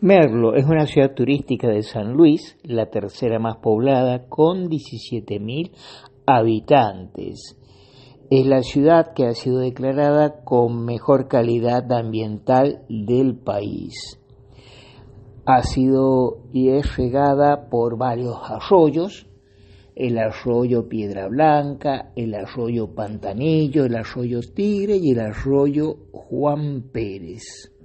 Merlo es una ciudad turística de San Luis, la tercera más poblada, con 17.000 habitantes. Es la ciudad que ha sido declarada con mejor calidad ambiental del país. Ha sido y es regada por varios arroyos, el arroyo Piedra Blanca, el arroyo Pantanillo, el arroyo Tigre y el arroyo Juan Pérez.